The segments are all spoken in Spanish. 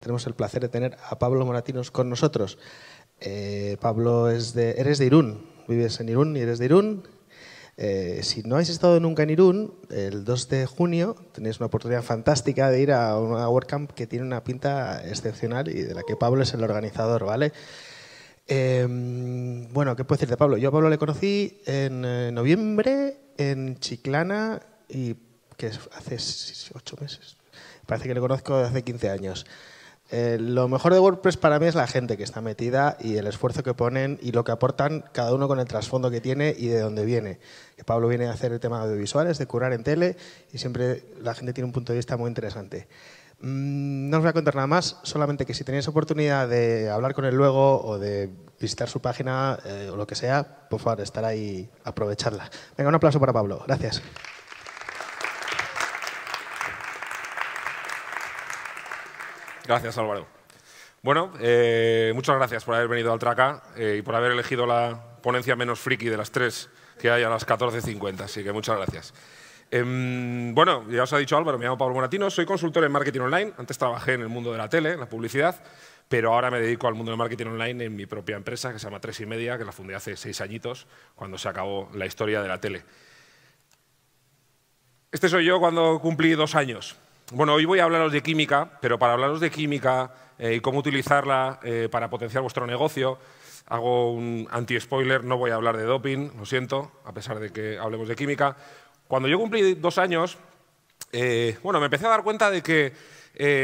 Tenemos el placer de tener a Pablo Moratinos con nosotros. Eh, Pablo, es de, eres de Irún, vives en Irún y eres de Irún. Eh, si no habéis estado nunca en Irún, el 2 de junio tenéis una oportunidad fantástica de ir a una WordCamp que tiene una pinta excepcional y de la que Pablo es el organizador, ¿vale? Eh, bueno, ¿qué puedo decir de Pablo? Yo a Pablo le conocí en noviembre en Chiclana y que hace ocho meses. Parece que le conozco desde hace 15 años. Eh, lo mejor de WordPress para mí es la gente que está metida y el esfuerzo que ponen y lo que aportan cada uno con el trasfondo que tiene y de dónde viene. Pablo viene a hacer el tema de audiovisuales, de curar en tele y siempre la gente tiene un punto de vista muy interesante. Mm, no os voy a contar nada más, solamente que si tenéis oportunidad de hablar con él luego o de visitar su página eh, o lo que sea, por favor, estar ahí, aprovecharla. Venga, un aplauso para Pablo. Gracias. Gracias, Álvaro. Bueno, eh, muchas gracias por haber venido al Traca eh, y por haber elegido la ponencia menos friki de las tres que hay a las 14.50, así que muchas gracias. Em, bueno, ya os ha dicho Álvaro, me llamo Pablo Moratino, soy consultor en marketing online. Antes trabajé en el mundo de la tele, en la publicidad, pero ahora me dedico al mundo del marketing online en mi propia empresa, que se llama Tres y Media, que la fundé hace seis añitos, cuando se acabó la historia de la tele. Este soy yo cuando cumplí dos años. Bueno, hoy voy a hablaros de química, pero para hablaros de química eh, y cómo utilizarla eh, para potenciar vuestro negocio, hago un anti-spoiler, no voy a hablar de doping, lo siento, a pesar de que hablemos de química. Cuando yo cumplí dos años, eh, bueno, me empecé a dar cuenta de que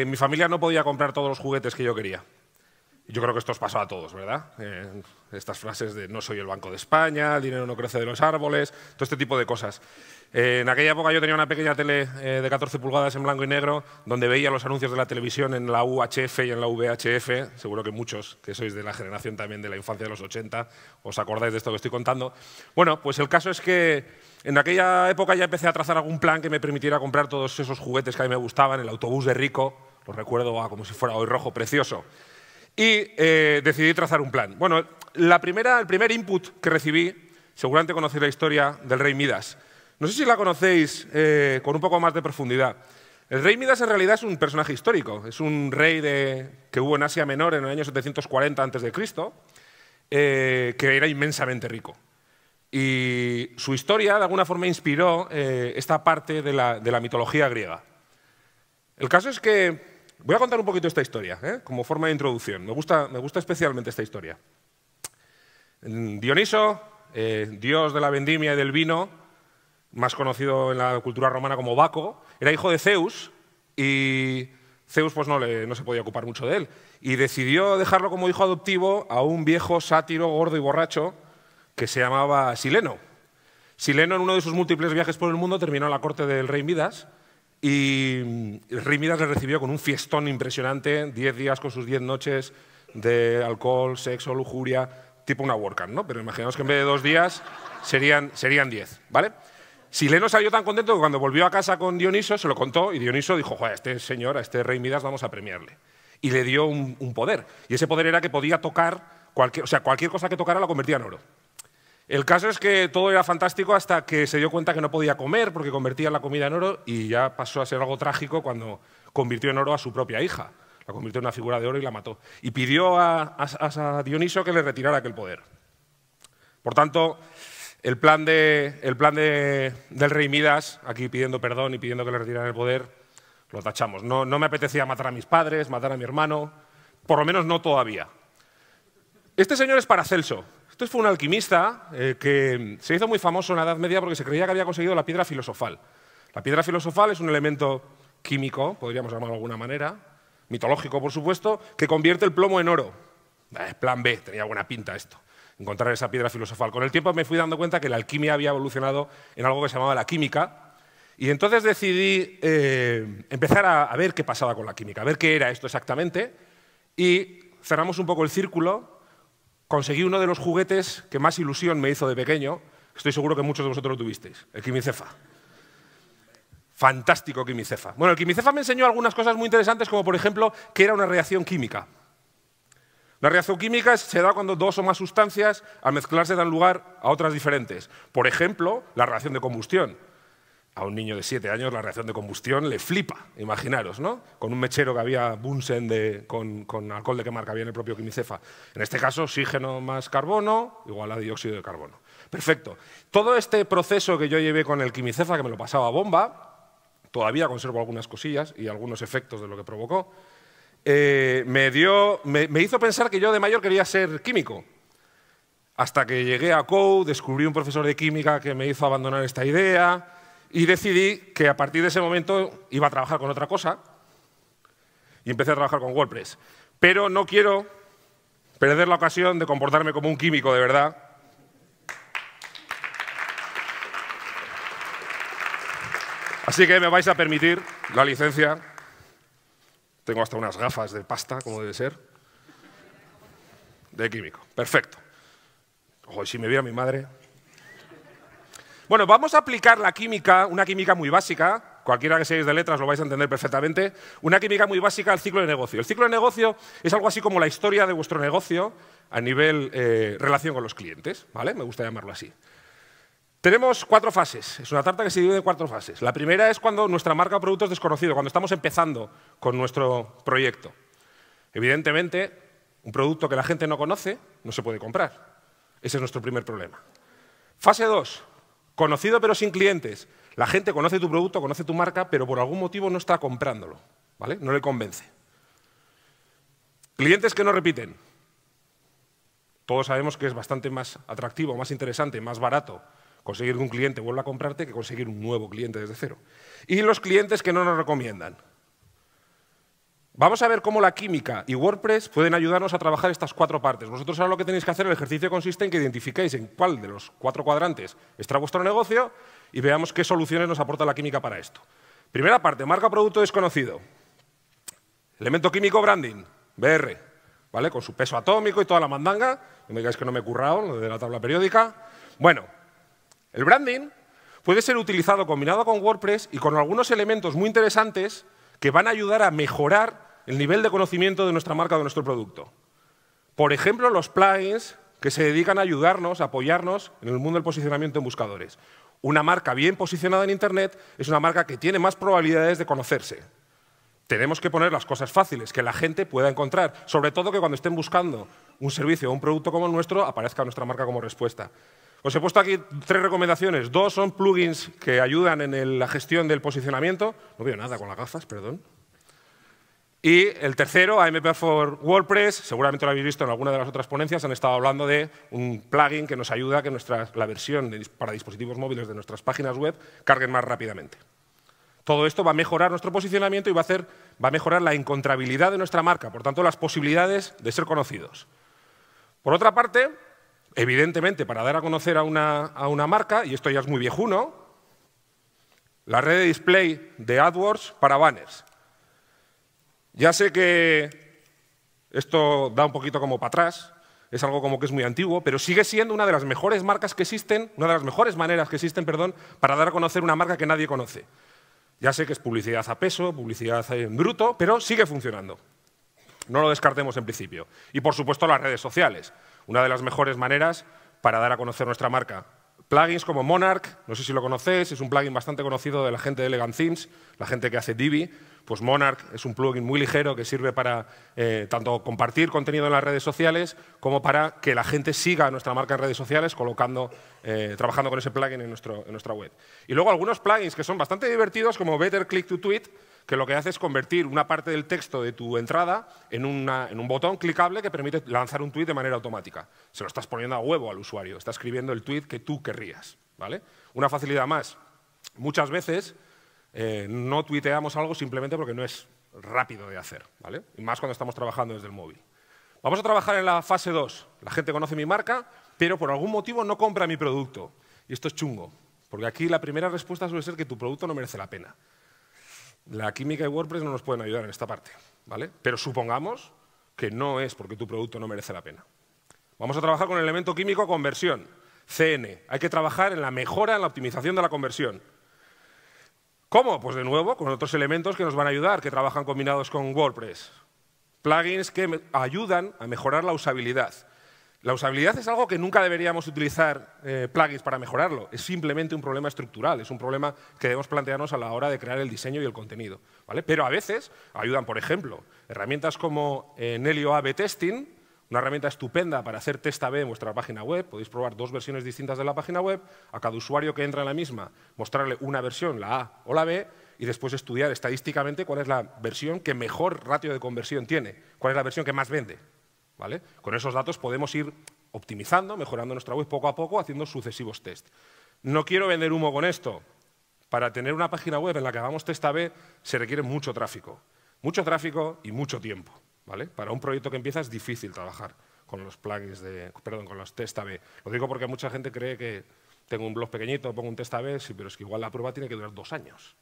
mi familia no podía comprar todos los juguetes que yo quería. Yo creo que esto os pasó a todos, ¿verdad? estas frases de no soy el Banco de España, el dinero no crece de los árboles, todo este tipo de cosas. Eh, en aquella época yo tenía una pequeña tele eh, de 14 pulgadas en blanco y negro donde veía los anuncios de la televisión en la UHF y en la VHF. Seguro que muchos que sois de la generación también de la infancia de los 80 os acordáis de esto que estoy contando. Bueno, pues el caso es que en aquella época ya empecé a trazar algún plan que me permitiera comprar todos esos juguetes que a mí me gustaban, el autobús de Rico, lo recuerdo como si fuera hoy rojo, precioso. Y eh, decidí trazar un plan. Bueno, la primera, el primer input que recibí, seguramente conocéis la historia del rey Midas. No sé si la conocéis eh, con un poco más de profundidad. El rey Midas en realidad es un personaje histórico. Es un rey que hubo en Asia Menor en el año 740 a.C., eh, que era inmensamente rico. Y su historia, de alguna forma, inspiró eh, esta parte de la, de la, mitología griega. El caso es que voy a contar un poquito esta historia, como forma de introducción. Me gusta, me gusta especialmente esta historia. Dioniso, dios de la vendimia y del vino, más conocido en la cultura romana como Baco, era hijo de Zeus y Zeus pues, no, no se podía ocupar mucho de él. Y decidió dejarlo como hijo adoptivo a un viejo sátiro gordo y borracho que se llamaba Sileno. Sileno, en uno de sus múltiples viajes por el mundo, terminó en la corte del rey Midas y el rey Midas le recibió con un fiestón impresionante, diez días con sus diez noches de alcohol, sexo, lujuria, tipo una WordCamp, ¿no? Pero imaginaos que en vez de dos días serían, serían diez, ¿vale? Sileno salió tan contento que cuando volvió a casa con Dioniso se lo contó y Dioniso dijo, Joder, a este señor, a este rey Midas vamos a premiarle. Y le dio un, poder. Y ese poder era que podía tocar, cualquier, o sea, cualquier cosa que tocara la convertía en oro. El caso es que todo era fantástico hasta que se dio cuenta que no podía comer porque convertía la comida en oro y ya pasó a ser algo trágico cuando convirtió en oro a su propia hija. La convirtió en una figura de oro y la mató. Y pidió a, Dioniso que le retirara aquel poder. Por tanto, el plan, del rey Midas, aquí pidiendo perdón y pidiendo que le retiraran el poder, lo tachamos. No, me apetecía matar a mis padres, matar a mi hermano, por lo menos no todavía. Este señor es Paracelso. Este fue un alquimista eh, que se hizo muy famoso en la Edad Media porque se creía que había conseguido la piedra filosofal. La piedra filosofal es un elemento químico, podríamos llamarlo de alguna manera, mitológico por supuesto, que convierte el plomo en oro. Eh, plan B, tenía buena pinta esto encontrar esa piedra filosofal. Con el tiempo me fui dando cuenta que la alquimia había evolucionado en algo que se llamaba la química, y entonces decidí eh, empezar a, ver qué pasaba con la química, a ver qué era esto exactamente, y cerramos un poco el círculo, conseguí uno de los juguetes que más ilusión me hizo de pequeño, estoy seguro que muchos de vosotros lo tuvisteis, el quimicefa. Fantástico quimicefa. Bueno, el quimicefa me enseñó algunas cosas muy interesantes, como por ejemplo que era una reacción química. La reacción química se da cuando dos o más sustancias al mezclarse dan lugar a otras diferentes. Por ejemplo, la reacción de combustión. A un niño de 7 años la reacción de combustión le flipa, imaginaros, ¿no? Con un mechero que había Bunsen de, con, con, alcohol de quemar que había en el propio quimicefa. En este caso, oxígeno más carbono igual a dióxido de carbono. Perfecto. Todo este proceso que yo llevé con el quimicefa, que me lo pasaba a bomba, todavía conservo algunas cosillas y algunos efectos de lo que provocó, eh, me, dio, me, me hizo pensar que yo de mayor quería ser químico. Hasta que llegué a COU, descubrí un profesor de química que me hizo abandonar esta idea y decidí que a partir de ese momento iba a trabajar con otra cosa y empecé a trabajar con WordPress. Pero no quiero perder la ocasión de comportarme como un químico de verdad. Así que me vais a permitir la licencia. Tengo hasta unas gafas de pasta, como debe ser, de químico. Perfecto. Ojo, si me viera mi madre. Bueno, vamos a aplicar la química, una química muy básica, cualquiera que seáis de letras lo vais a entender perfectamente, una química muy básica al ciclo de negocio. El ciclo de negocio es algo así como la historia de vuestro negocio a nivel eh, relación con los clientes, ¿vale? Me gusta llamarlo así. Tenemos cuatro fases, es una tarta que se divide en cuatro fases. La primera es cuando nuestra marca o producto es desconocido, cuando estamos empezando con nuestro proyecto. Evidentemente, un producto que la gente no conoce no se puede comprar. Ese es nuestro primer problema. Fase 2. Conocido pero sin clientes. La gente conoce tu producto, conoce tu marca, pero por algún motivo no está comprándolo. ¿vale? No le convence. Clientes que no repiten. Todos sabemos que es bastante más atractivo, más interesante, más barato conseguir que un cliente vuelva a comprarte que conseguir un nuevo cliente desde cero. Y los clientes que no nos recomiendan. Vamos a ver cómo la química y WordPress pueden ayudarnos a trabajar estas cuatro partes. Vosotros ahora lo que tenéis que hacer, el ejercicio consiste en que identifiquéis en cuál de los cuatro cuadrantes está vuestro negocio y veamos qué soluciones nos aporta la química para esto. Primera parte, marca producto desconocido. Elemento químico branding, BR, ¿vale? Con su peso atómico y toda la mandanga. No me digáis que no me he currado, lo de la tabla periódica. Bueno, el branding puede ser utilizado combinado con WordPress y con algunos elementos muy interesantes que van a ayudar a mejorar el nivel de conocimiento de nuestra marca o de nuestro producto. Por ejemplo, los plugins que se dedican a ayudarnos, a apoyarnos en el mundo del posicionamiento en buscadores. Una marca bien posicionada en Internet es una marca que tiene más probabilidades de conocerse. Tenemos que poner las cosas fáciles, que la gente pueda encontrar, sobre todo que cuando estén buscando un servicio o un producto como el nuestro, aparezca nuestra marca como respuesta. Os he puesto aquí tres recomendaciones. Dos son plugins que ayudan en la gestión del posicionamiento. No veo nada con las gafas, perdón. Y el tercero, AMP for WordPress, seguramente lo habéis visto en alguna de las otras ponencias, han estado hablando de un plugin que nos ayuda a que nuestra, la versión para dispositivos móviles de nuestras páginas web carguen más rápidamente. Todo esto va a mejorar nuestro posicionamiento y va a, hacer, va a mejorar la encontrabilidad de nuestra marca, por tanto, las posibilidades de ser conocidos. Por otra parte, evidentemente, para dar a conocer a una, a una marca, y esto ya es muy viejuno, la red de display de AdWords para banners. Ya sé que esto da un poquito como para atrás, es algo como que es muy antiguo, pero sigue siendo una de las mejores marcas que existen, una de las mejores maneras que existen, perdón, para dar a conocer una marca que nadie conoce. Ya sé que es publicidad a peso, publicidad en bruto, pero sigue funcionando. No lo descartemos en principio. Y por supuesto las redes sociales, una de las mejores maneras para dar a conocer nuestra marca. Plugins como Monarch, no sé si lo conocéis, es un plugin bastante conocido de la gente de Elegant Themes, la gente que hace Divi. Pues Monarch es un plugin muy ligero que sirve para eh, tanto compartir contenido en las redes sociales como para que la gente siga nuestra marca en redes sociales colocando, eh, trabajando con ese plugin en, nuestro, en nuestra web. Y luego algunos plugins que son bastante divertidos como Better Click to Tweet, que lo que hace es convertir una parte del texto de tu entrada en, un botón clicable que permite lanzar un tweet de manera automática. Se lo estás poniendo a huevo al usuario, está escribiendo el tweet que tú querrías. ¿vale? Una facilidad más. Muchas veces eh, no tuiteamos algo simplemente porque no es rápido de hacer, ¿vale? y más cuando estamos trabajando desde el móvil. Vamos a trabajar en la fase 2. La gente conoce mi marca, pero por algún motivo no compra mi producto. Y esto es chungo, porque aquí la primera respuesta suele ser que tu producto no merece la pena. La química y WordPress no nos pueden ayudar en esta parte, ¿vale? Pero supongamos que no es porque tu producto no merece la pena. Vamos a trabajar con el elemento químico conversión, CN. Hay que trabajar en la mejora, en la optimización de la conversión. ¿Cómo? Pues de nuevo, con otros elementos que nos van a ayudar, que trabajan combinados con WordPress. Plugins que ayudan a mejorar la usabilidad. La usabilidad es algo que nunca deberíamos utilizar eh, plugins para mejorarlo. Es simplemente un problema estructural, es un problema que debemos plantearnos a la hora de crear el diseño y el contenido. ¿vale? Pero a veces ayudan, por ejemplo, herramientas como eh, Nelio A-B Testing, una herramienta estupenda para hacer test A-B en vuestra página web. Podéis probar dos versiones distintas de la página web, a cada usuario que entra en la misma mostrarle una versión, la A o la B, y después estudiar estadísticamente cuál es la versión que mejor ratio de conversión tiene, cuál es la versión que más vende. ¿vale? Con esos datos podemos ir optimizando, mejorando nuestra web poco a poco, haciendo sucesivos test. No quiero vender humo con esto. Para tener una página web en la que hagamos test A-B se requiere mucho tráfico. Mucho tráfico y mucho tiempo. Para un proyecto que empieza es difícil trabajar con los plugins de, perdón, con los test A-B. Lo digo porque mucha gente cree que tengo un blog pequeñito, pongo un test A-B, sí, pero es que igual la prueba tiene que durar dos años,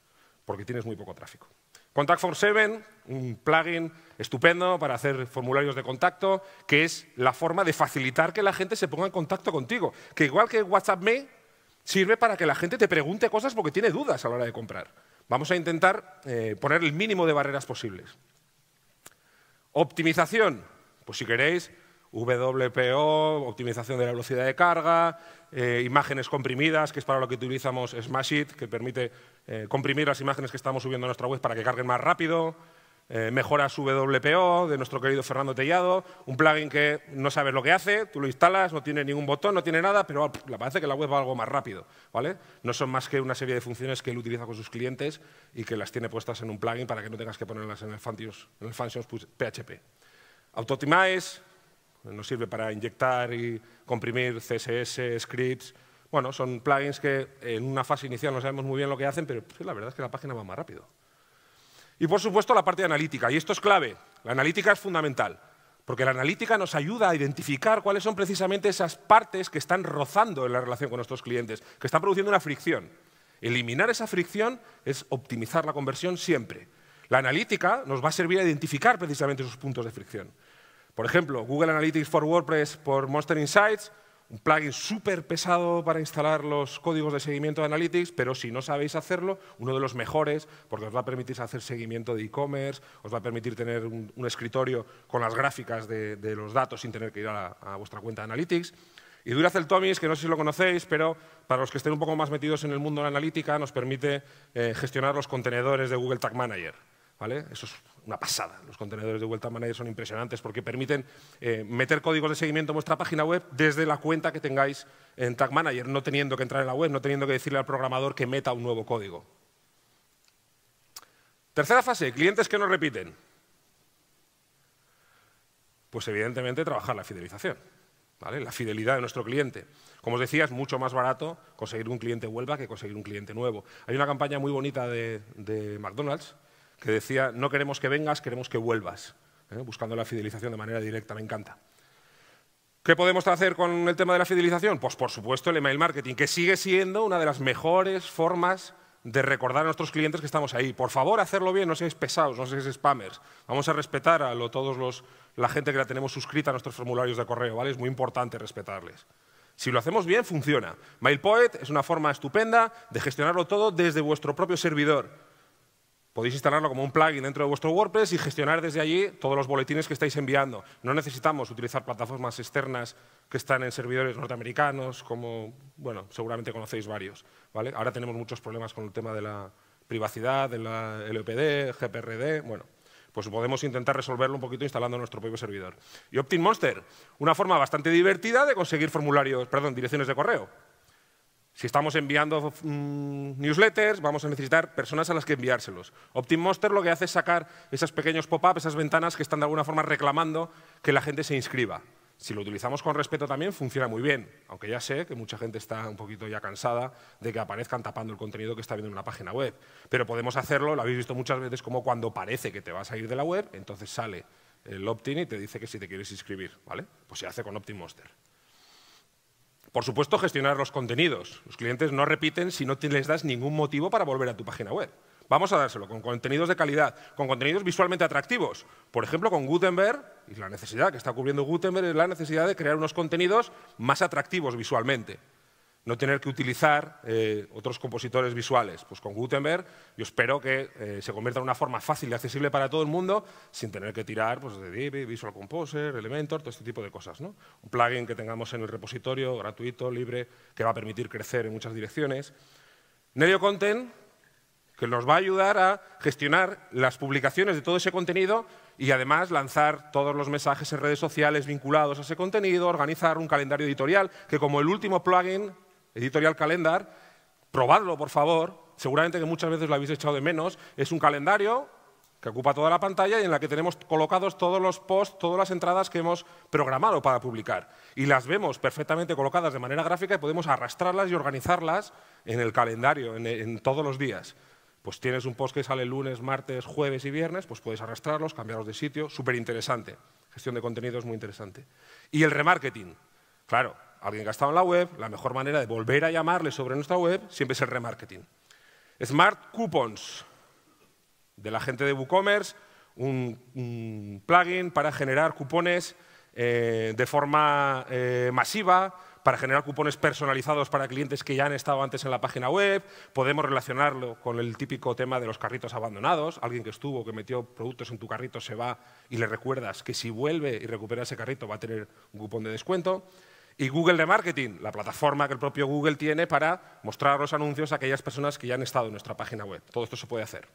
porque tienes muy poco tráfico. Contact for Seven, un plugin estupendo para hacer formularios de contacto, que es la forma de facilitar que la gente se ponga en contacto contigo. Que igual que WhatsApp Me, sirve para que la gente te pregunte cosas porque tiene dudas a la hora de comprar. Vamos a intentar eh, poner el mínimo de barreras posibles. Optimización. Pues si queréis, WPO, optimización de la velocidad de carga, eh, imágenes comprimidas, que es para lo que utilizamos Smashit, que permite eh, comprimir las imágenes que estamos subiendo a nuestra web para que carguen más rápido, eh, mejoras WPO de nuestro querido Fernando Tellado, un plugin que no sabes lo que hace, tú lo instalas, no tiene ningún botón, no tiene nada, pero le parece que la web va algo más rápido. ¿vale? No son más que una serie de funciones que él utiliza con sus clientes y que las tiene puestas en un plugin para que no tengas que ponerlas en el functions, en el functions PHP. Autotimize, nos sirve para inyectar y comprimir CSS, scripts. Bueno, son plugins que en una fase inicial no sabemos muy bien lo que hacen, pero la verdad es que la página va más rápido. Y por supuesto la parte de analítica, y esto es clave. La analítica es fundamental, porque la analítica nos ayuda a identificar cuáles son precisamente esas partes que están rozando en la relación con nuestros clientes, que están produciendo una fricción. Eliminar esa fricción es optimizar la conversión siempre. La analítica nos va a servir a identificar precisamente esos puntos de fricción. Por ejemplo, Google Analytics for WordPress por Monster Insights, un plugin súper pesado para instalar los códigos de seguimiento de Analytics, pero si no sabéis hacerlo, uno de los mejores, porque os va a permitir hacer seguimiento de e-commerce, os va a permitir tener un, escritorio con las gráficas de, los datos sin tener que ir a, vuestra cuenta de Analytics. Y Duracell Tomis, que no sé si lo conocéis, pero para los que estén un poco más metidos en el mundo de la analítica, nos permite eh, gestionar los contenedores de Google Tag Manager. Eso es una pasada. Los contenedores de Vuelta Manager son impresionantes porque permiten eh, meter códigos de seguimiento en vuestra página web desde la cuenta que tengáis en Tag Manager, no teniendo que entrar en la web, no teniendo que decirle al programador que meta un nuevo código. Tercera fase, clientes que no repiten. Pues evidentemente trabajar la fidelización, la fidelidad de nuestro cliente. Como os decía, es mucho más barato conseguir un cliente vuelva que conseguir un cliente nuevo. Hay una campaña muy bonita de McDonald's que decía, no queremos que vengas, queremos que vuelvas, ¿eh? buscando la fidelización de manera directa, me encanta. ¿Qué podemos hacer con el tema de la fidelización? Pues por supuesto el email marketing, que sigue siendo una de las mejores formas de recordar a nuestros clientes que estamos ahí. Por favor, hacerlo bien, no seáis pesados, no seáis spammers. Vamos a respetar a lo, todos los, la gente que la tenemos suscrita a nuestros formularios de correo, ¿vale? Es muy importante respetarles. Si lo hacemos bien, funciona. MailPoet es una forma estupenda de gestionarlo todo desde vuestro propio servidor. Podéis instalarlo como un plugin dentro de vuestro WordPress y gestionar desde allí todos los boletines que estáis enviando. No necesitamos utilizar plataformas externas que están en servidores norteamericanos, como, bueno, seguramente conocéis varios. ¿vale? Ahora tenemos muchos problemas con el tema de la privacidad, de la LPD, GPRD, bueno, pues podemos intentar resolverlo un poquito instalando nuestro propio servidor. Y OptinMonster, una forma bastante divertida de conseguir formularios, perdón, direcciones de correo. Si estamos enviando mm, newsletters, vamos a necesitar personas a las que enviárselos. OptimMonster lo que hace es sacar esos pequeños pop-up, esas ventanas que están de alguna forma reclamando que la gente se inscriba. Si lo utilizamos con respeto también, funciona muy bien, aunque ya sé que mucha gente está un poquito ya cansada de que aparezcan tapando el contenido que está viendo en una página web. Pero podemos hacerlo, lo habéis visto muchas veces, como cuando parece que te vas a ir de la web, entonces sale el opt-in y te dice que si te quieres inscribir. ¿vale? Pues se hace con OptimMonster. Por supuesto, gestionar los contenidos. Los clientes no repiten si no les das ningún motivo para volver a tu página web. Vamos a dárselo con contenidos de calidad, con contenidos visualmente atractivos. Por ejemplo, con Gutenberg, y la necesidad que está cubriendo Gutenberg es la necesidad de crear unos contenidos más atractivos visualmente. No tener que utilizar eh, otros compositores visuales. Pues con Gutenberg yo espero que eh, se convierta en una forma fácil y accesible para todo el mundo sin tener que tirar pues, de Divi, Visual Composer, Elementor, todo este tipo de cosas. ¿no? Un plugin que tengamos en el repositorio, gratuito, libre, que va a permitir crecer en muchas direcciones. Nerio Content, que nos va a ayudar a gestionar las publicaciones de todo ese contenido y además lanzar todos los mensajes en redes sociales vinculados a ese contenido, organizar un calendario editorial, que como el último plugin Editorial Calendar, probadlo, por favor. Seguramente que muchas veces lo habéis echado de menos. Es un calendario que ocupa toda la pantalla y en la que tenemos colocados todos los posts, todas las entradas que hemos programado para publicar. Y las vemos perfectamente colocadas de manera gráfica y podemos arrastrarlas y organizarlas en el calendario, en, todos los días. Pues tienes un post que sale lunes, martes, jueves y viernes, pues puedes arrastrarlos, cambiarlos de sitio, súper interesante. Gestión de contenido es muy interesante. Y el remarketing. Claro, alguien que ha estado en la web, la mejor manera de volver a llamarle sobre nuestra web siempre es el remarketing. Smart Coupons, de la gente de WooCommerce, un, plugin para generar cupones eh, de forma eh, masiva, para generar cupones personalizados para clientes que ya han estado antes en la página web. Podemos relacionarlo con el típico tema de los carritos abandonados. Alguien que estuvo, que metió productos en tu carrito, se va y le recuerdas que si vuelve y recupera ese carrito va a tener un cupón de descuento. Y Google de Marketing, la plataforma que el propio Google tiene para mostrar los anuncios a aquellas personas que ya han estado en nuestra página web. Todo esto se puede hacer.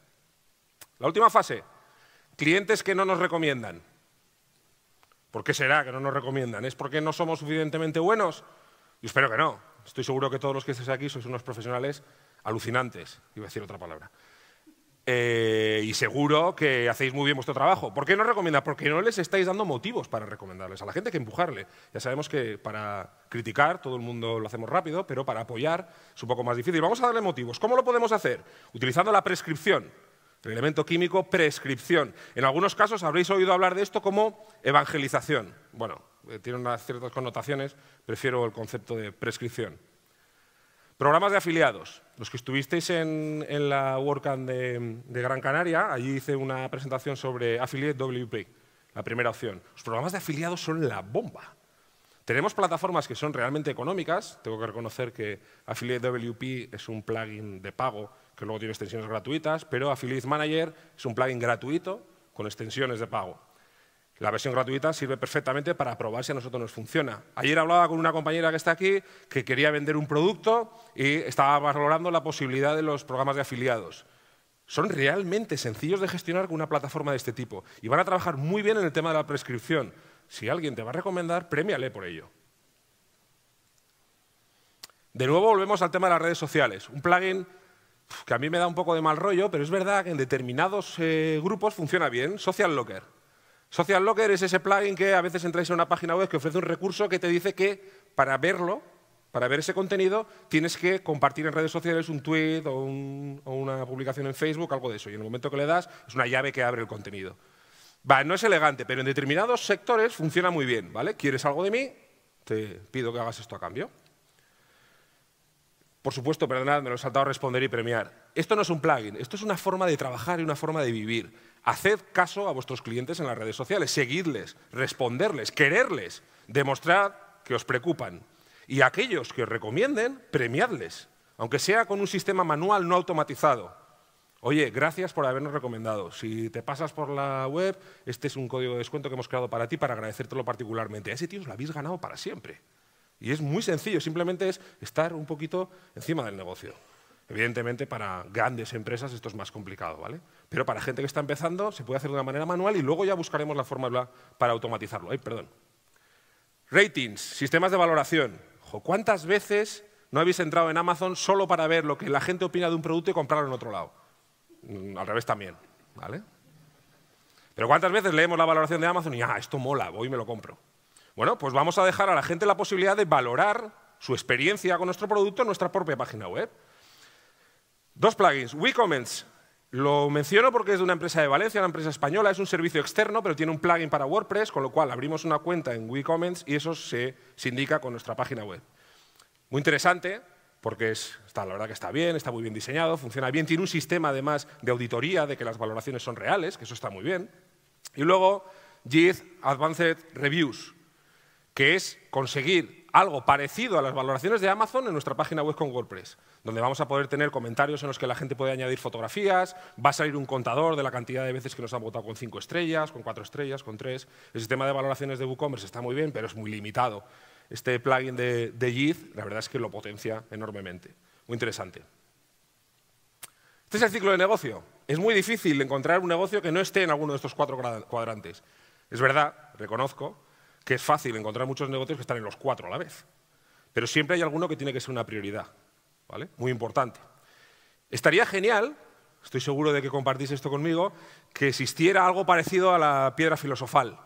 La última fase, clientes que no nos recomiendan. ¿Por qué será que no nos recomiendan? ¿Es porque no somos suficientemente buenos? Yo espero que no. Estoy seguro que todos los que estéis aquí sois unos profesionales alucinantes. Iba a decir otra palabra. Eh, y seguro que hacéis muy bien vuestro trabajo. ¿Por qué no recomienda? Porque no les estáis dando motivos para recomendarles. A la gente hay que empujarle. Ya sabemos que para criticar todo el mundo lo hacemos rápido, pero para apoyar es un poco más difícil. Vamos a darle motivos. ¿Cómo lo podemos hacer? Utilizando la prescripción. El elemento químico prescripción. En algunos casos habréis oído hablar de esto como evangelización. Bueno, eh, tiene unas ciertas connotaciones, prefiero el concepto de prescripción. Programas de afiliados. Los que estuvisteis en, la WordCamp de, Gran Canaria, allí hice una presentación sobre Affiliate WP, la primera opción. Los programas de afiliados son la bomba. Tenemos plataformas que son realmente económicas. Tengo que reconocer que Affiliate WP es un plugin de pago que luego tiene extensiones gratuitas, pero Affiliate Manager es un plugin gratuito con extensiones de pago. La versión gratuita sirve perfectamente para probar si a nosotros nos funciona. Ayer hablaba con una compañera que está aquí que quería vender un producto y estaba valorando la posibilidad de los programas de afiliados. Son realmente sencillos de gestionar con una plataforma de este tipo y van a trabajar muy bien en el tema de la prescripción. Si alguien te va a recomendar, premiale por ello. De nuevo volvemos al tema de las redes sociales. Un plugin que a mí me da un poco de mal rollo, pero es verdad que en determinados eh, grupos funciona bien. Social Locker. Social Locker es ese plugin que a veces entráis en una página web que ofrece un recurso que te dice que para verlo, para ver ese contenido, tienes que compartir en redes sociales un tweet o, una publicación en Facebook, algo de eso. Y en el momento que le das, es una llave que abre el contenido. No es elegante, pero en determinados sectores funciona muy bien. ¿vale? ¿Quieres algo de mí? Te pido que hagas esto a cambio. Por supuesto, perdonad, me lo he saltado responder y premiar. Esto no es un plugin, esto es una forma de trabajar y una forma de vivir. Haced caso a vuestros clientes en las redes sociales, seguidles, responderles, quererles, demostrad que os preocupan. Y aquellos que os recomienden, premiadles, aunque sea con un sistema manual no automatizado. Oye, gracias por habernos recomendado. Si te pasas por la web, este es un código de descuento que hemos creado para ti para agradecértelo particularmente. A ese tío os lo habéis ganado para siempre. Y es muy sencillo, simplemente es estar un poquito encima del negocio. Evidentemente, para grandes empresas esto es más complicado, ¿vale? Pero para gente que está empezando se puede hacer de una manera manual y luego ya buscaremos la fórmula para automatizarlo. Ay, perdón. Ratings, sistemas de valoración. ¿Cuántas veces no habéis entrado en Amazon solo para ver lo que la gente opina de un producto y comprarlo en otro lado? Mm, al revés también, ¿vale? Pero ¿cuántas veces leemos la valoración de Amazon y, ah, esto mola, voy y me lo compro? Bueno, pues vamos a dejar a la gente la posibilidad de valorar su experiencia con nuestro producto en nuestra propia página web. Dos plugins. WeComments. Lo menciono porque es de una empresa de Valencia, una empresa española, es un servicio externo, pero tiene un plugin para WordPress, con lo cual abrimos una cuenta en WeComments y eso se, indica con nuestra página web. Muy interesante, porque está, la verdad que está bien, está muy bien diseñado, funciona bien, tiene un sistema además de auditoría de que las valoraciones son reales, que eso está muy bien. Y luego, JIT Advanced Reviews, que es conseguir algo parecido a las valoraciones de Amazon en nuestra página web con WordPress, donde vamos a poder tener comentarios en los que la gente puede añadir fotografías, va a salir un contador de la cantidad de veces que nos han votado con cinco estrellas, con cuatro estrellas, con tres. El sistema de valoraciones de WooCommerce está muy bien, pero es muy limitado. Este plugin de, de la verdad es que lo potencia enormemente. Muy interesante. Este es el ciclo de negocio. Es muy difícil encontrar un negocio que no esté en alguno de estos cuatro cuadrantes. Es verdad, reconozco, que es fácil encontrar muchos negocios que están en los cuatro a la vez. Pero siempre hay alguno que tiene que ser una prioridad, ¿vale? Muy importante. Estaría genial, estoy seguro de que compartís esto conmigo, que existiera algo parecido a la piedra filosofal.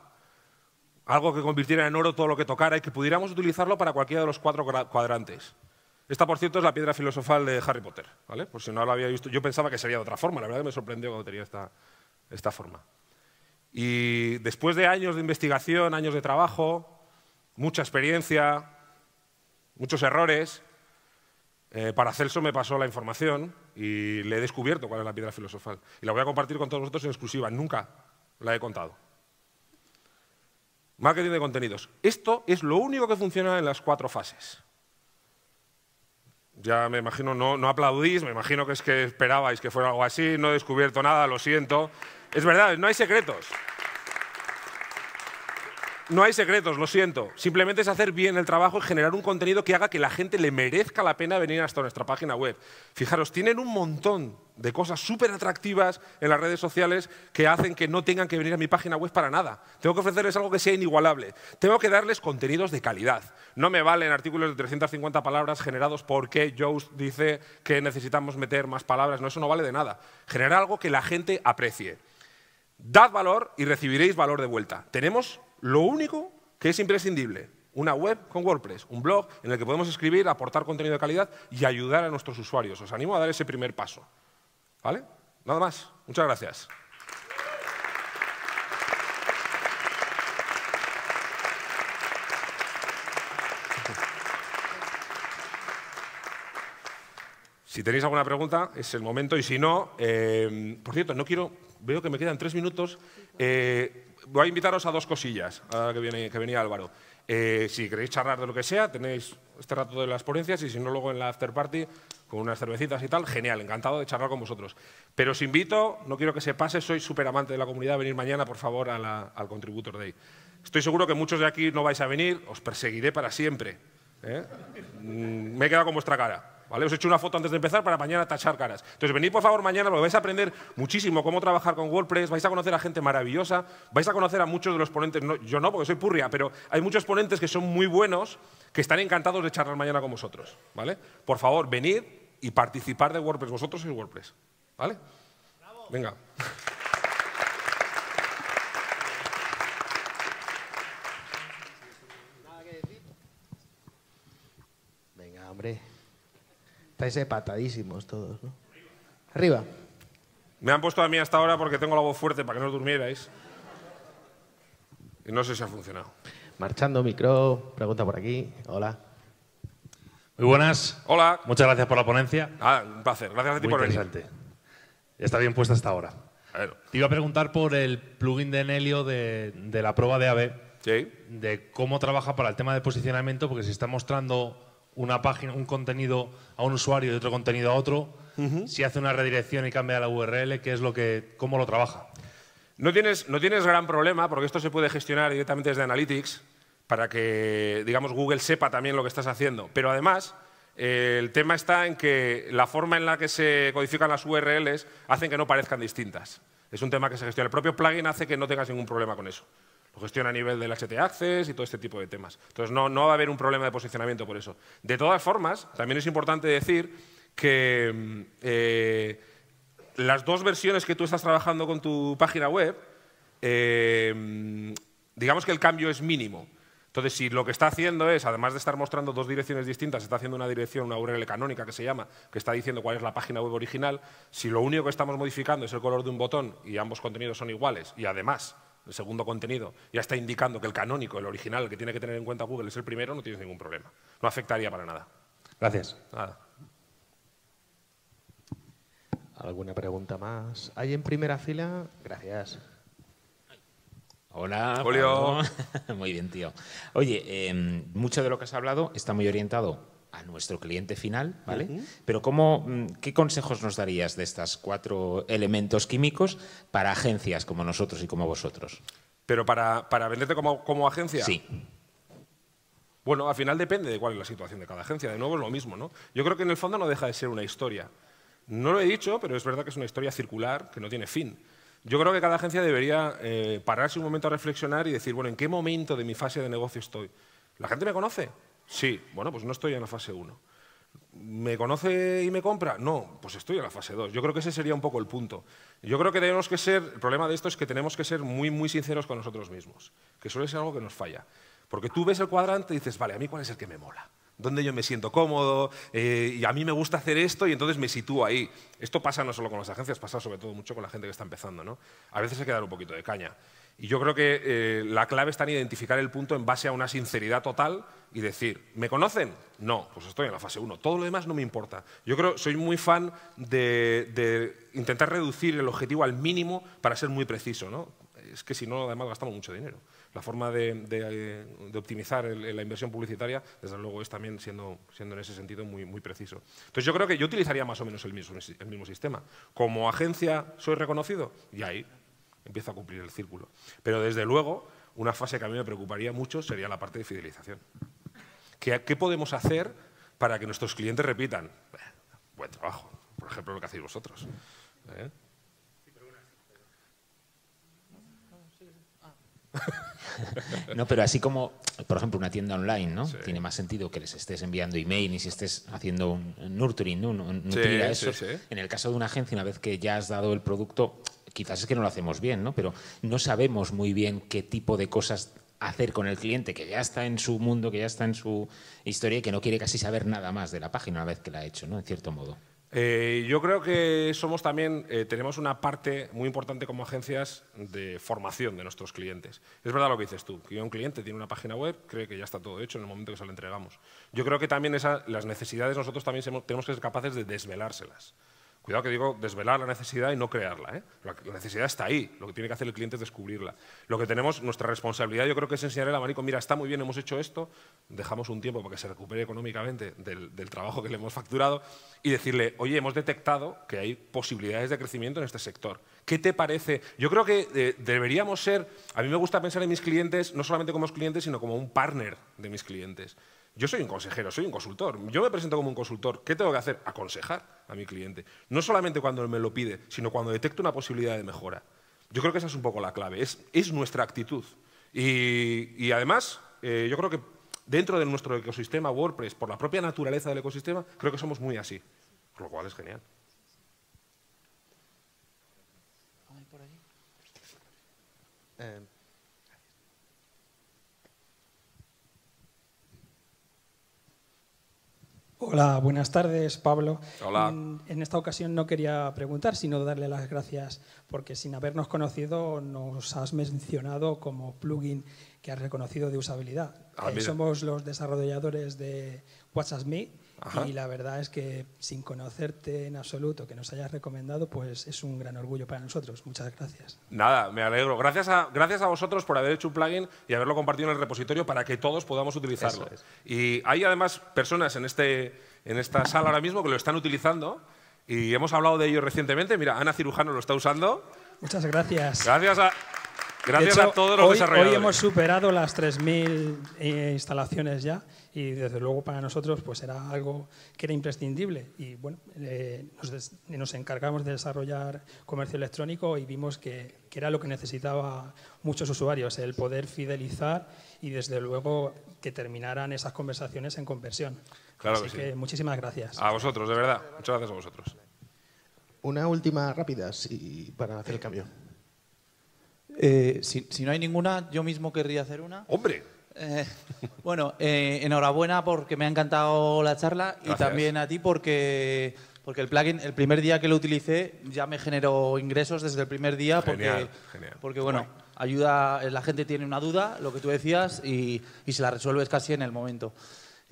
Algo que convirtiera en oro todo lo que tocara y que pudiéramos utilizarlo para cualquiera de los cuatro cuadrantes. Esta, por cierto, es la piedra filosofal de Harry Potter, ¿vale? Por si no lo había visto, yo pensaba que sería de otra forma, la verdad me sorprendió cuando tenía esta, esta forma. Y después de años de investigación, años de trabajo, mucha experiencia, muchos errores, eh, Paracelso me pasó la información y le he descubierto cuál es la piedra filosofal. Y la voy a compartir con todos vosotros en exclusiva. Nunca la he contado. Marketing de contenidos. Esto es lo único que funciona en las cuatro fases. Ya me imagino, no, no aplaudís, me imagino que es que esperabais que fuera algo así, no he descubierto nada, lo siento. Es verdad, no hay secretos. No hay secretos, lo siento. Simplemente es hacer bien el trabajo y generar un contenido que haga que la gente le merezca la pena venir hasta nuestra página web. Fijaros, tienen un montón de cosas súper atractivas en las redes sociales que hacen que no tengan que venir a mi página web para nada. Tengo que ofrecerles algo que sea inigualable. Tengo que darles contenidos de calidad. No me valen artículos de 350 palabras generados porque Joe dice que necesitamos meter más palabras. No, eso no vale de nada. Generar algo que la gente aprecie. Dad valor y recibiréis valor de vuelta. Tenemos lo único que es imprescindible, una web con WordPress, un blog en el que podemos escribir, aportar contenido de calidad y ayudar a nuestros usuarios. Os animo a dar ese primer paso. ¿Vale? Nada más. Muchas gracias. Si tenéis alguna pregunta, es el momento. Y si no, eh, por cierto, no quiero, veo que me quedan tres minutos. Eh, voy a invitaros a dos cosillas, ahora que, viene, que venía Álvaro. Eh, si queréis charlar de lo que sea, tenéis este rato de las ponencias y si no, luego en la after party con unas cervecitas y tal, genial, encantado de charlar con vosotros. Pero os invito, no quiero que se pase, soy súper amante de la comunidad, a venir mañana, por favor, al Contributor Day. Estoy seguro que muchos de aquí no vais a venir, os perseguiré para siempre. Mm, me he quedado con vuestra cara. ¿Vale? Os he hecho una foto antes de empezar para mañana tachar caras. Entonces, venid por favor mañana porque vais a aprender muchísimo cómo trabajar con WordPress, vais a conocer a gente maravillosa, vais a conocer a muchos de los ponentes, yo no porque soy purria, pero hay muchos ponentes que son muy buenos, que están encantados de charlar mañana con vosotros. ¿vale? Por favor, venid y participar de WordPress. Vosotros sois WordPress. ¿Vale? Venga. Venga, hombre. Estáis empatadísimos todos, ¿no? Arriba. Me han puesto a mí hasta ahora porque tengo la voz fuerte para que no durmierais. Y no sé si ha funcionado. Marchando micro, pregunta por aquí. Hola. Muy buenas. Hola. Muchas gracias por la ponencia. Ah, un placer. Gracias a ti Muy por interesante. Está bien puesta hasta ahora. Te iba a preguntar por el plugin de Enelio de, de la prueba de AB. Sí. De cómo trabaja para el tema de posicionamiento, porque se está mostrando una página, un contenido a un usuario y otro contenido a otro, si hace una redirección y cambia la URL, ¿qué es lo que, ¿cómo lo trabaja? No tienes, no tienes gran problema porque esto se puede gestionar directamente desde Analytics para que, digamos, Google sepa también lo que estás haciendo. Pero además, eh, el tema está en que la forma en la que se codifican las URLs hacen que no parezcan distintas. Es un tema que se gestiona. El propio plugin hace que no tengas ningún problema con eso. Lo gestiona a nivel del HT Access y todo este tipo de temas. Entonces, no, no va a haber un problema de posicionamiento por eso. De todas formas, también es importante decir que mm, eh, las dos versiones que tú estás trabajando con tu página web, eh, mm, digamos que el cambio es mínimo. Entonces, si lo que está haciendo es, además de estar mostrando dos direcciones distintas, está haciendo una dirección, una URL canónica que se llama, que está diciendo cuál es la página web original, si lo único que estamos modificando es el color de un botón y ambos contenidos son iguales, y además el segundo contenido, ya está indicando que el canónico, el original, el que tiene que tener en cuenta Google es el primero, no tienes ningún problema. No afectaría para nada. Gracias. Nada. ¿Alguna pregunta más? ¿Hay en primera fila? Gracias. Hola. Julio. Muy bien, tío. Oye, eh, mucho de lo que has hablado está muy orientado a nuestro cliente final, ¿vale? Pero ¿cómo, mm, ¿qué consejos nos darías de estos cuatro elementos químicos para agencias como nosotros y como vosotros? Pero para, para venderte como, como agencia. Sí. Bueno, al final depende de cuál es la situación de cada agencia. De nuevo es lo mismo, ¿no? Yo creo que en el fondo no deja de ser una historia. No lo he dicho, pero es verdad que es una historia circular que no tiene fin. Yo creo que cada agencia debería eh, pararse un momento a reflexionar y decir, bueno, ¿en qué momento de mi fase de negocio estoy? ¿La gente me conoce? Sí. Bueno, pues no estoy en la fase 1. ¿Me conoce y me compra? No, pues estoy en la fase 2. Yo creo que ese sería un poco el punto. Yo creo que tenemos que ser, el problema de esto es que tenemos que ser muy, muy sinceros con nosotros mismos, que suele ser algo que nos falla. Porque tú ves el cuadrante y dices, vale, ¿a mí cuál es el que me mola? ¿Dónde yo me siento cómodo? Eh, y a mí me gusta hacer esto y entonces me sitúo ahí. Esto pasa no solo con las agencias, pasa sobre todo mucho con la gente que está empezando. ¿no? A veces hay que dar un poquito de caña. Y yo creo que eh, la clave está en identificar el punto en base a una sinceridad total y decir, ¿me conocen? No, pues estoy en la fase 1. Todo lo demás no me importa. Yo creo, soy muy fan de, intentar reducir el objetivo al mínimo para ser muy preciso. ¿no? Es que si no, además gastamos mucho dinero la forma de, de optimizar la inversión publicitaria, desde luego, es también siendo, siendo en ese sentido muy, muy preciso. Entonces, yo creo que yo utilizaría más o menos el mismo sistema. Como agencia soy reconocido y ahí empiezo a cumplir el círculo. Pero, desde luego, una fase que a mí me preocuparía mucho sería la parte de fidelización. ¿Qué, qué podemos hacer para que nuestros clientes repitan? Buen trabajo, por ejemplo, lo que hacéis vosotros. ¿Eh? No, pero así como, por ejemplo, una tienda online, ¿no? Sí. Tiene más sentido que les estés enviando email y si estés haciendo un nurturing, ¿no? Un- nutrir Sí, a eso. sí. En el caso de una agencia, una vez que ya has dado el producto, quizás es que no lo hacemos bien, ¿no? Pero no sabemos muy bien qué tipo de cosas hacer con el cliente que ya está en su mundo, que ya está en su historia y que no quiere casi saber nada más de la página una vez que la ha hecho, ¿no? En cierto modo. Eh, yo creo que somos también, eh, tenemos una parte muy importante como agencias de formación de nuestros clientes. Es verdad lo que dices tú, que un cliente tiene una página web, cree que ya está todo hecho en el momento que se lo entregamos. Yo creo que también esa- las necesidades nosotros también tenemos que ser capaces de desvelárselas. Cuidado que digo desvelar la necesidad y no crearla. ¿eh? La necesidad está ahí, lo que tiene que hacer el cliente es descubrirla. Lo que tenemos, nuestra responsabilidad yo creo que es enseñar el abanico, mira, está muy bien, hemos hecho esto, dejamos un tiempo para que se recupere económicamente del, del trabajo que le hemos facturado y decirle, oye, hemos detectado que hay posibilidades de crecimiento en este sector. ¿Qué te parece? Yo creo que eh, deberíamos ser, a mí me gusta pensar en mis clientes no solamente como clientes, sino como un partner de mis clientes. Yo soy un consejero, soy un consultor. Yo me presento como un consultor. ¿Qué tengo que hacer? Aconsejar a mi cliente. No solamente cuando me lo pide, sino cuando detecto una posibilidad de mejora. Yo creo que esa es un poco la clave. Es, es nuestra actitud. Y, y además, eh, yo creo que dentro de nuestro ecosistema WordPress, por la propia naturaleza del ecosistema, creo que somos muy así. Por lo cual es genial. Eh, Hola, buenas tardes, Pablo. Hola. En, en esta ocasión no quería preguntar, sino darle las gracias porque sin habernos conocido nos has mencionado como plugin que has reconocido de usabilidad. Ah, Eh, somos los desarrolladores de WhatsApp Me Ajá. y la verdad es que sin conocerte en absoluto, que nos hayas recomendado, pues es un gran orgullo para nosotros. Muchas gracias. Nada, me alegro. Gracias a, gracias a vosotros por haber hecho un plugin y haberlo compartido en el repositorio para que todos podamos utilizarlo. Es. Y hay además personas en, este, en esta sala ahora mismo que lo están utilizando y hemos hablado de ello recientemente. Mira, Ana Cirujano lo está usando. Muchas gracias. Gracias a, De gracias hecho, a todos los hoy, desarrolladores. Hoy hemos superado las 3.000 eh, instalaciones ya y desde luego para nosotros pues era algo que era imprescindible. Y bueno, eh, nos, des- nos encargamos de desarrollar comercio electrónico y vimos que, que era lo que necesitaba muchos usuarios, el poder fidelizar y desde luego que terminaran esas conversaciones en conversión. Claro Así que sí. que muchísimas gracias. A vosotros, de verdad. Muchas gracias a vosotros. una última rápida sí, para hacer el cambio. Eh, si, si no hay ninguna, yo mismo querría hacer una. ¡Hombre! Eh, bueno, eh, enhorabuena porque me ha encantado la charla y también a ti porque, porque el plugin, el primer día que lo utilicé, ya me generó ingresos desde el primer día porque, Genial, genial. porque bueno, ayuda, la gente tiene una duda, lo que tú decías, y, y se la resuelves casi en el momento.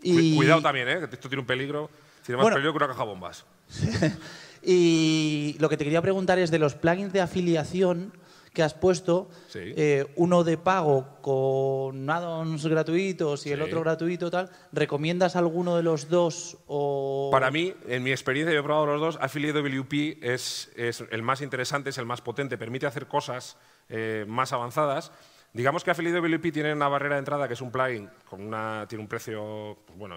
Y, Cuidado también, ¿eh? que esto tiene un peligro. Tiene más Bueno. peligro que una caja bombas. Y lo que te quería preguntar es de los plugins de afiliación que has puesto, Sí. eh, uno de pago con add-ons gratuitos y el otro gratuito tal, ¿recomiendas alguno de los dos o Para mí, en mi experiencia, yo he probado los dos, Affiliate WP es, es el más interesante, es el más potente, permite hacer cosas eh, más avanzadas. Digamos que Affiliate WP tiene una barrera de entrada que es un plugin, con una, tiene un precio, pues bueno,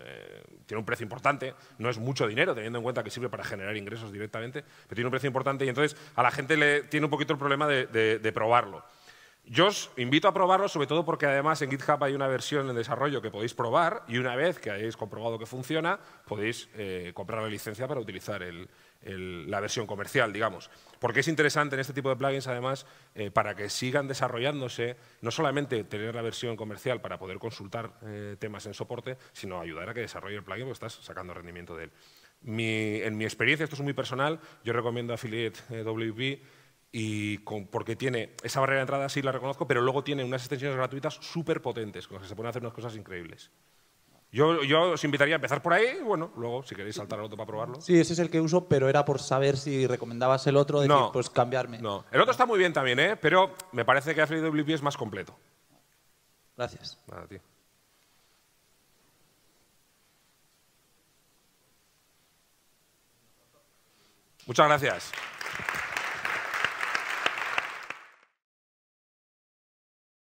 eh, tiene un precio importante, no es mucho dinero, teniendo en cuenta que sirve para generar ingresos directamente, pero tiene un precio importante y entonces a la gente le tiene un poquito el problema de- probarlo. Yo os invito a probarlo, sobre todo porque además en GitHub hay una versión en desarrollo que podéis probar y una vez que hayáis comprobado que funciona, podéis eh, comprar la licencia para utilizar la versión comercial, digamos. Porque es interesante en este tipo de plugins, además, eh, para que sigan desarrollándose, no solamente tener la versión comercial para poder consultar eh, temas en soporte, sino ayudar a que desarrolle el plugin porque estás sacando rendimiento de él. En mi experiencia, esto es muy personal, yo recomiendo Affiliate WP y con- porque tiene esa barrera de entrada, sí la reconozco, pero luego tiene unas extensiones gratuitas súper potentes, con las que se pueden hacer unas cosas increíbles. Yo, yo os invitaría a empezar por ahí, y bueno, luego si queréis saltar al otro para probarlo. Sí, ese es el que uso, pero era por saber si recomendabas el otro, decir, No. pues cambiarme. No, el otro está muy bien también, ¿eh? pero me parece que Affiliate WP es más completo. Gracias. Nada, tío. Muchas gracias.